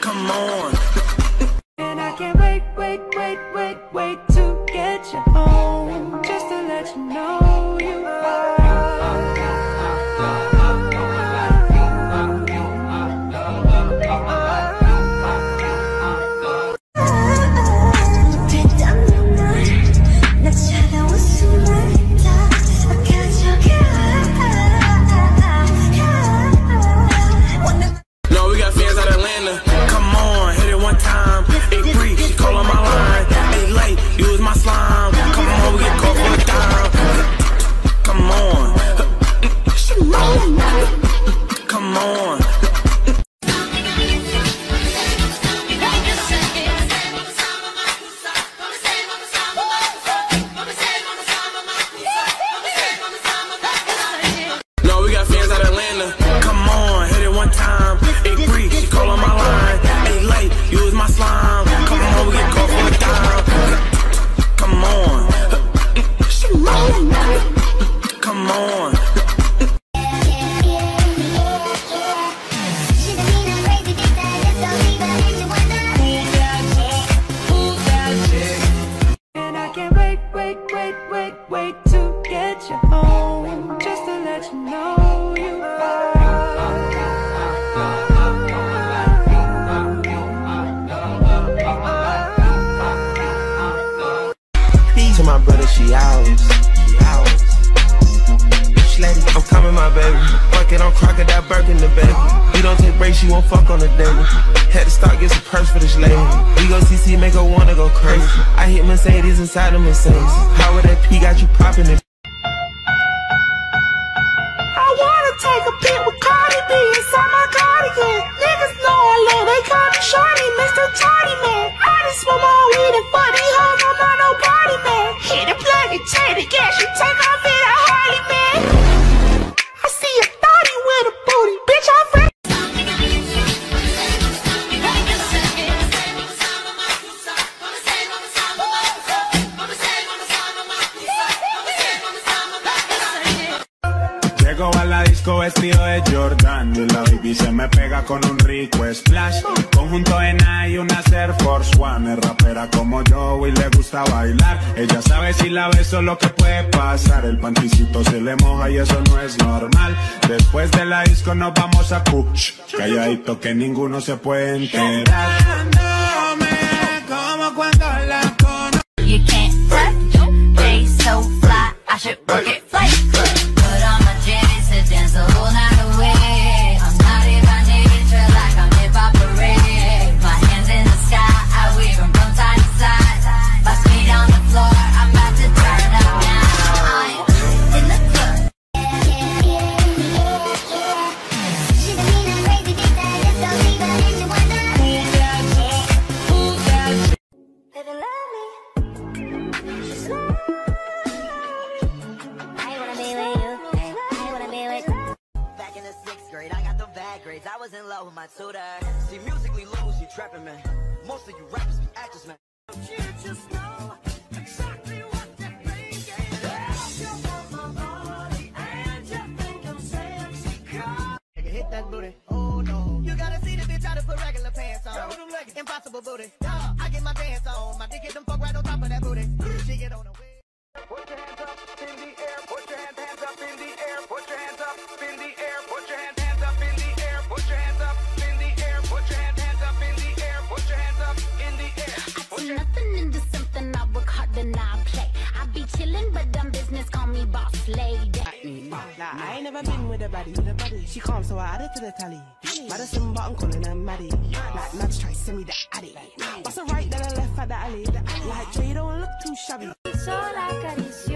Come on And I can't wait, wait, wait, wait, wait. Take breaks, you won't fuck on the daily. Had to start get some purse for this lady. We go CC, make her wanna go crazy. I hit Mercedes inside the Mercedes. How would that P got you popping it? I wanna take a pic with Cardi B inside my cardigan. Niggas know I love, they call me Shorty, Mr. Tardy Man. I just smoke my weed and fuck these hoes, I'm not no party man. Hit it, plug and change the gas, you take my in vestido de Jordan y la baby se me pega con un rico splash. Conjunto en y una Air Force One. Es rapera como yo y le gusta bailar. Ella sabe si la beso lo que puede pasar. El panticito se le moja y eso no es normal. Después de la disco nos vamos a push. Calladito que ninguno se puede enterar. Bad grades. I was in love with my tutor. See, musically low, she trapping, man. Most of you rappers be actors, man. You just know exactly what they're thinking. Nigga, hit that booty. Oh no. You gotta see the bitch out of put regular pants on. Impossible booty. Nah, I get my dance on. My dick hit them fuck right on top of that booty. She get on the way. Never been with a baddie. With a baddie. She calm, so I added to the tally. Madison, but I'm calling her Maddie. Like nuts, try send me the addy. Bust a right, then a left at the alley. Like Jay, don't look too shabby. Sola acarició mi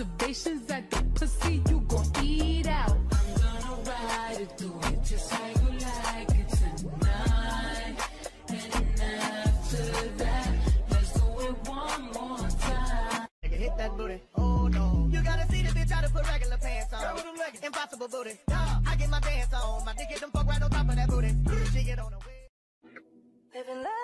reservations at the pussy, you gon' eat out. I'm gonna ride it, do it just how you like it tonight. And after that, let's do it one more time. I can hit that booty, oh no. You gotta see the bitch how to put regular pants on. Like Impossible booty, dog. I get my dance on. My dick get them fuck right on top of that booty. she get on the way. Living life.